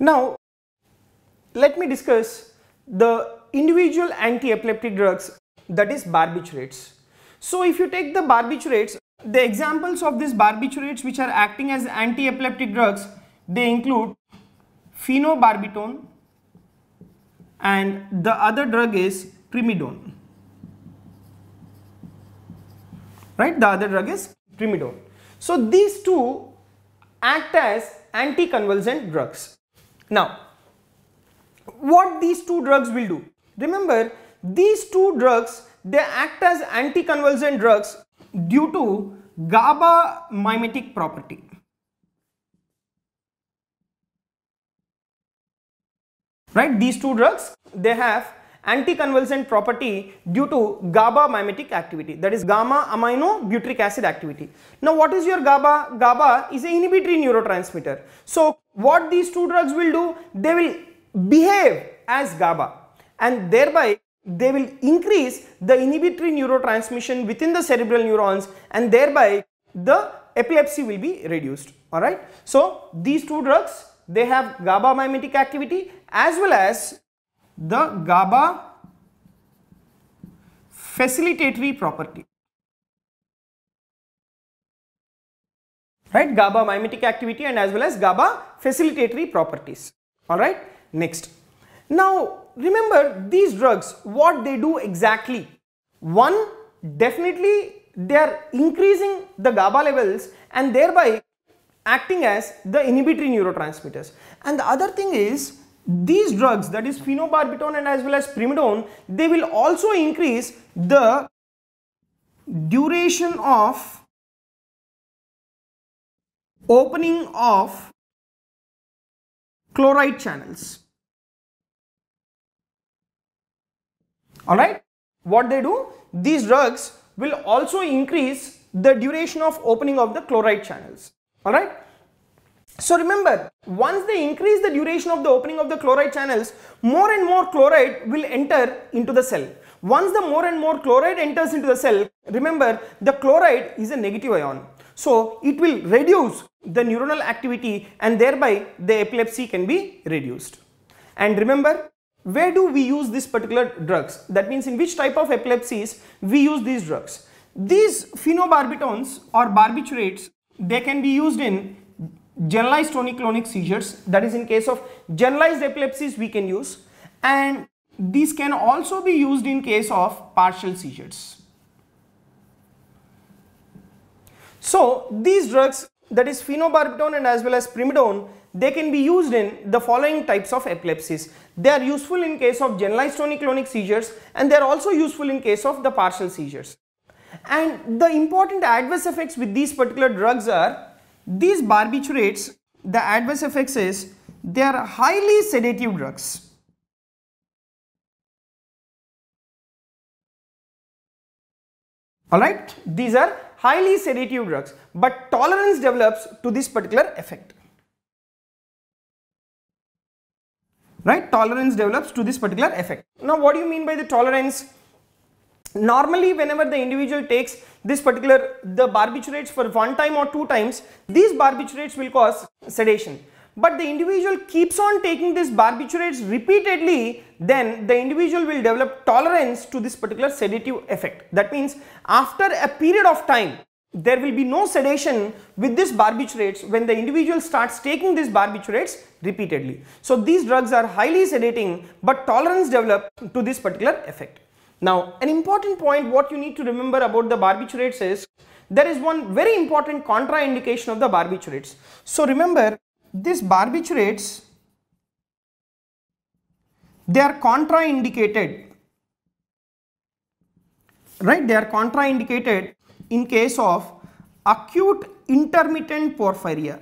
Now, let me discuss the individual anti-epileptic drugs that is barbiturates. So, if you take the barbiturates, the examples of these barbiturates which are acting as anti-epileptic drugs, they include phenobarbital and the other drug is primidone. Right, the other drug is primidone. So, these two act as anticonvulsant drugs. Now, what these two drugs will do? Remember, these two drugs they act as anticonvulsant drugs due to GABA mimetic property. Right, these two drugs they have anticonvulsant property due to GABA mimetic activity that is gamma amino butyric acid activity. Now what is your GABA? GABA is an inhibitory neurotransmitter. So what these two drugs will do? They will behave as GABA and thereby they will increase the inhibitory neurotransmission within the cerebral neurons and thereby the epilepsy will be reduced alright. So these two drugs they have GABA mimetic activity as well as the GABA facilitatory property. Right, GABA mimetic activity and as well as GABA facilitatory properties. Alright, next. Now remember these drugs, what they do exactly? One, definitely they are increasing the GABA levels and thereby acting as the inhibitory neurotransmitters. And the other thing is these drugs that is phenobarbital and as well as primidone they will also increase the duration of opening of chloride channels. All right? What they do? These drugs will also increase the duration of opening of the chloride channels. All right? So remember, once they increase the duration of the opening of the chloride channels, more and more chloride will enter into the cell. Once the more and more chloride enters into the cell, remember the chloride is a negative ion. So it will reduce the neuronal activity and thereby the epilepsy can be reduced. And remember, where do we use these particular drugs? That means in which type of epilepsies we use these drugs. These phenobarbitones or barbiturates, they can be used in generalized tonic-clonic seizures that is in case of generalized epilepsies we can use and these can also be used in case of partial seizures. So these drugs that is phenobarbital and as well as primidone they can be used in the following types of epilepsies. They are useful in case of generalized tonic-clonic seizures and they are also useful in case of the partial seizures. And the important adverse effects with these particular drugs are these barbiturates, the adverse effects is they are highly sedative drugs. Alright, these are highly sedative drugs, but tolerance develops to this particular effect. Right, tolerance develops to this particular effect. Now, what do you mean by the tolerance? Normally, whenever the individual takes this particular the barbiturates for one time or two times, these barbiturates will cause sedation. But the individual keeps on taking these barbiturates repeatedly, then the individual will develop tolerance to this particular sedative effect. That means after a period of time, there will be no sedation with these barbiturates when the individual starts taking these barbiturates repeatedly. So these drugs are highly sedating but tolerance develop to this particular effect. Now, an important point what you need to remember about the barbiturates is there is one very important contraindication of the barbiturates. So, remember these barbiturates they are contraindicated right? They are contraindicated in case of acute intermittent porphyria.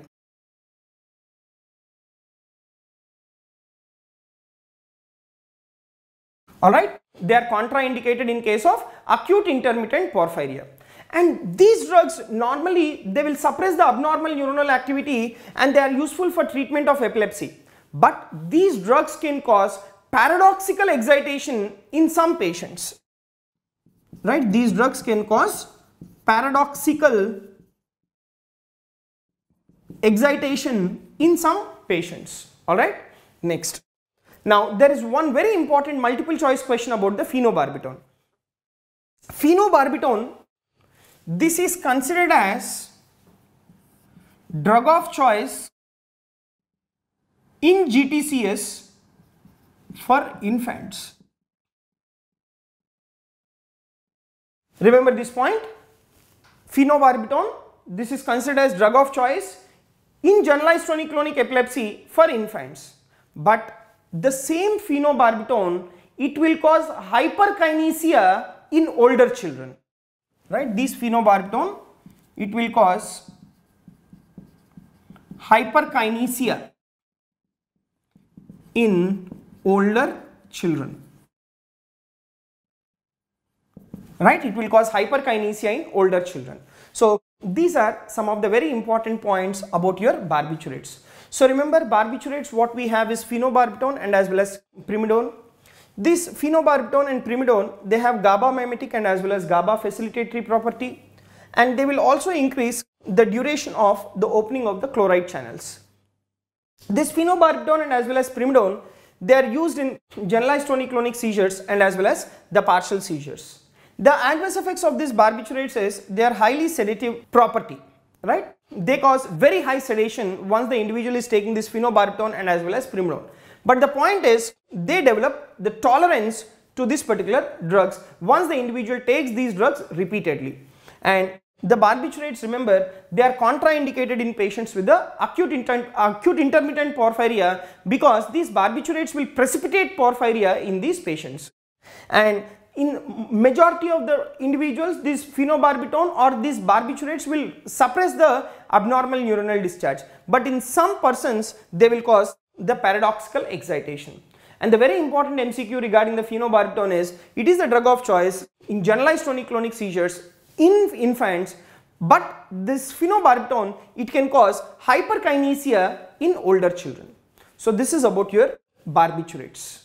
Alright they are contraindicated in case of acute intermittent porphyria. And these drugs normally they will suppress the abnormal neuronal activity and they are useful for treatment of epilepsy. But these drugs can cause paradoxical excitation in some patients. Right? These drugs can cause paradoxical excitation in some patients. Alright, next. Now there is one very important multiple choice question about the phenobarbital. Phenobarbital, this is considered as drug of choice in GTCS for infants. Remember this point? Phenobarbital, this is considered as drug of choice in generalized tonic-clonic epilepsy for infants. But the same phenobarbital, it will cause hyperkinesia in older children. Right? This phenobarbital, it will cause hyperkinesia in older children. Right? It will cause hyperkinesia in older children. So, these are some of the very important points about your barbiturates. So remember barbiturates what we have is phenobarbital and as well as primidone. This phenobarbital and primidone they have GABA mimetic and as well as GABA facilitatory property and they will also increase the duration of the opening of the chloride channels. This phenobarbital and as well as primidone they are used in generalized tonic-clonic seizures and as well as the partial seizures. The adverse effects of these barbiturates is they are highly sedative property, right? They cause very high sedation once the individual is taking this phenobarbital and as well as primidone. But the point is they develop the tolerance to this particular drugs once the individual takes these drugs repeatedly. And the barbiturates remember they are contraindicated in patients with the acute, inter acute intermittent porphyria because these barbiturates will precipitate porphyria in these patients. And in majority of the individuals this phenobarbital or these barbiturates will suppress the abnormal neuronal discharge but in some persons they will cause the paradoxical excitation and the very important MCQ regarding the phenobarbital is it is the drug of choice in generalized tonic-clonic seizures in infants but this phenobarbital it can cause hyperkinesia in older children. So this is about your barbiturates.